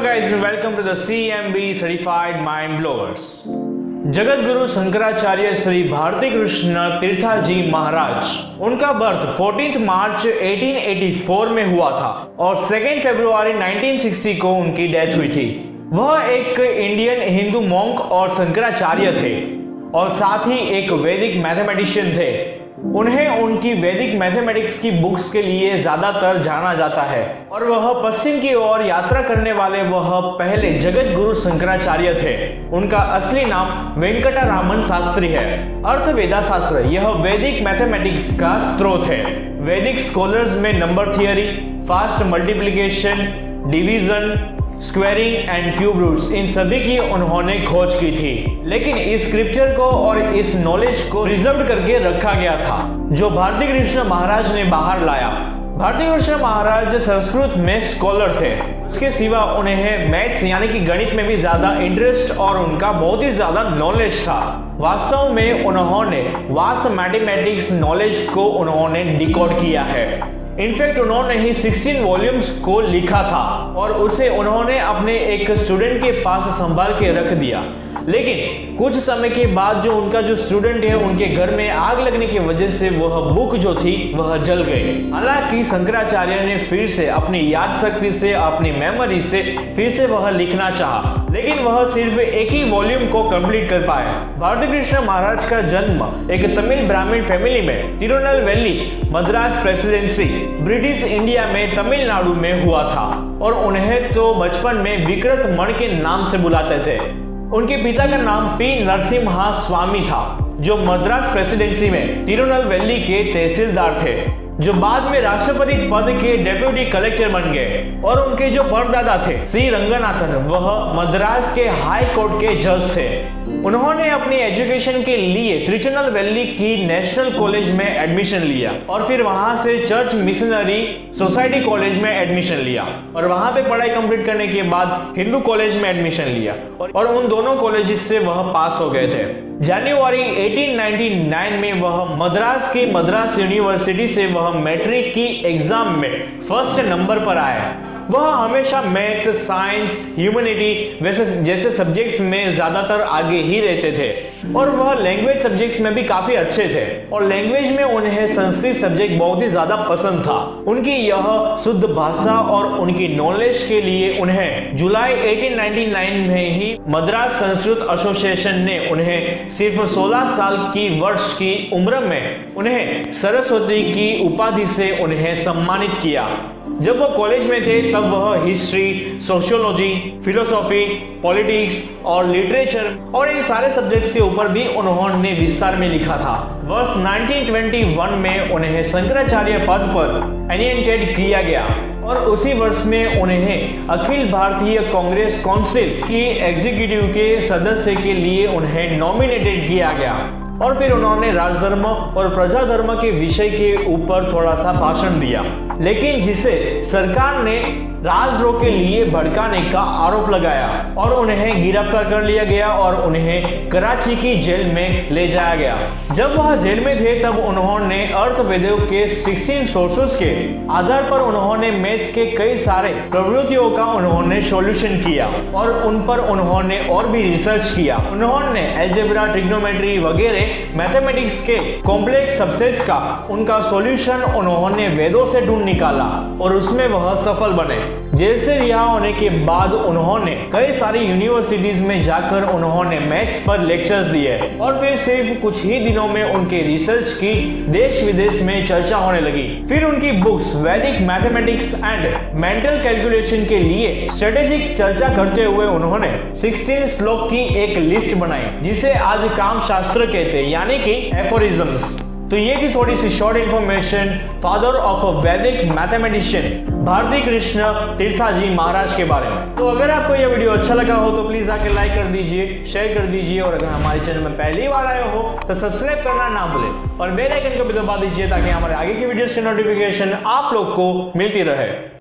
guys and welcome to the CMB Certified Mind Blowers. जगत गुरु शंकराचार्य श्री भारती कृष्ण तीर्था जी महाराज, उनका birth 14 मार्च 1884 में हुआ था और 2 फरवरी 1960 को उनकी डेथ हुई थी वह एक इंडियन हिंदू मॉन्क और शंकराचार्य थे और साथ ही एक वैदिक मैथमेटिशियन थे उन्हें उनकी वैदिक मैथमेटिक्स की बुक्स के लिए ज़्यादातर जाना जाता है। और वह पश्चिम की ओर यात्रा करने वाले वह पहले जगत गुरु शंकराचार्य थे। उनका असली नाम वेंकटरामन शास्त्री है। अर्थ वेदा शास्त्र यह वैदिक मैथमेटिक्स का स्रोत है। वैदिक स्कॉलर्स में number theory fast multiplication division squaring and cube roots इन सभी की उन्होंने खोज की थी। लेकिन इस स्क्रिप्चर को और इस नॉलेज को रिज़र्व करके रखा गया था, जो भारती कृष्ण महाराज ने बाहर लाया। भारती कृष्ण महाराज संस्कृत में स्कॉलर थे। उसके सिवा उन्हें मैथ्स यानी कि गणित में भी ज़्यादा इंटरेस्ट और उनका बहुत ही ज़्यादा नॉलेज था। वास्तव में उन्होंने वास्त मैथमेटिक्स नॉलेज को उन्होंने डिकोड किया है। इनफैक्ट उन्होंने ही 16 वॉल्यूम्स को लिखा था और उसे उन्होंने अपने एक स्टूडेंट के पास संभाल के रख दिया। लेकिन कुछ समय के बाद जो उनका जो स्टूडेंट है, उनके घर में आग लगने की वजह से वह बुक जो थी, वह जल गई। हालाँकि शंकराचार्य ने फिर से अपनी याद शक्ति से, अपनी मेमोरी से फिर से वह लिखना चाहा। लेकिन वह सिर्फ़ एक ही वॉल्यूम को कंप्लीट कर पाया भारती कृष्ण महाराज का जन्म एक तमिल ब्राह्मण फैमिली में Tirunelveli Madras presidency British India में, तमिलनाडु में हुआ था। और उन्हें तो बचपन में विकृत मण के नाम से बुलाते थे। उनके पिता का नाम पी नरसिम्हा स्वामी था, जो मद्रास प्रेसिडेंसी में तिरुनल वैली के तहसीलदार थे। जो बाद में राष्ट्रपति पद के डेप्यूटी कलेक्टर बन गए और उनके जो परदादा थे सी रंगनाथन, वह मद्रास के हाई कोर्ट के जज थे। उन्होंने अपनी एजुकेशन के लिए त्रिचुनल वैली की नेशनल कॉलेज में एडमिशन लिया और फिर वहाँ से चर्च मिशनरी सोसाइटी कॉलेज में एडमिशन लिया और वहाँ पे पढ़ाई कंप्लीट करने के बाद हिंदू कॉलेज में एडमिशन लिया और उन दोनों कॉलेज से वह पास हो गए थे। जनवरी 1899 में वह मद्रास की मद्रास यूनिवर्सिटी से वह मैट्रिक की एग्ज़ाम में फ़र्स्ट नंबर पर आया वह हमेशा मैथ्स, साइंस, ह्यूमनिटी वैसे जैसे सब्जेक्ट्स में ज़्यादातर आगे ही रहते थे। और वह लैंग्वेज सब्जेक्ट्स में भी काफ़ी अच्छे थे। और लैंग्वेज में उन्हें संस्कृत सब्जेक्ट बहुत ही ज़्यादा पसंद था। उनकी यह शुद्ध भाषा और उनकी नॉलेज के लिए उन्हें जुलाई 1899 में ही मद्रास संस्कृत एसोसिएशन ने उन्हें सिर्फ़ 16 साल की वर्ष की उम्र में उन्हें सरस्वती की उपाधि से उन्हें सम्मानित किया। जब वो कॉलेज में थे, तब वह हिस्ट्री सोशियोलॉजी फिलोसॉफी पॉलिटिक्स और लिटरेचर और इन सारे सब्जेक्ट्स के ऊपर भी उन्होंने विस्तार में लिखा था। वर्ष 1921 में उन्हें शंकराचार्य पद पर एनियंटेड किया गया और उसी वर्ष में उन्हें अखिल भारतीय कांग्रेस काउंसिल की एग्जीक्यूटिव के सदस्य के लिए उन्हें नॉमिनेटेड किया गया। और फिर उन्होंने राजधर्म और प्रजा धर्म के विषय के ऊपर थोड़ा सा भाषण दिया। लेकिन जिसे सरकार ने राजद्रोह के लिए भड़काने का आरोप लगाया और उन्हें गिरफ़्तार कर लिया गया और उन्हें कराची की जेल में ले जाया गया। जब वह जेल में थे, तब उन्होंने अर्थ वेदों के 16 सोर्सेस के आधार पर उन्होंने मैथ्स के कई सारे प्रवृत्तियों का उन्होंने सॉल्यूशन किया और उन पर उन्होंने और भी रिसर्च किया। उन्होंने एल्जेब्रा, ट्रिग्नोमेट्री वगैरह मैथमेटिक्स के कॉम्प्लेक्स सबसेट्स का उनका सॉल्यूशन उन्होंने वेदों से ढूंढ निकाला और उसमें वह सफल बने। जेल से रिहा होने के बाद उन्होंने कई सारी यूनिवर्सिटीज में जाकर उन्होंने मैथ्स पर लेक्चर्स दिए और फिर सिर्फ़ कुछ ही दिनों में उनके रिसर्च की देश विदेश में चर्चा होने लगी। फिर उनकी बुक्स वैदिक मैथमेटिक्स एंड मेंटल कैलकुलेशन के लिए स्ट्रेटेजिक चर्चा करते हुए उन्होंने 16 श्लोक की एक लिस्ट बनाई, जिसे आज काम शास्त्र कहते हैं, यानी कि एफोरिज्म्स तो ये थी थोड़ी सी short information father of a वैदिक मैथमेटिशियन भारती कृष्ण तीर्था जी महाराज के बारे में। तो अगर आपको यह वीडियो अच्छा लगा हो तो प्लीज़ आके लाइक कर दीजिए शेयर कर दीजिए, और अगर हमारे चैनल में पहली बार आए हो तो सब्सक्राइब करना ना भूलें, और बेल आइकन को भी दबा दीजिए, ताकि हमारे आगे की वीडियोस की नोटिफिकेशन आप लोग को मिलती रहे।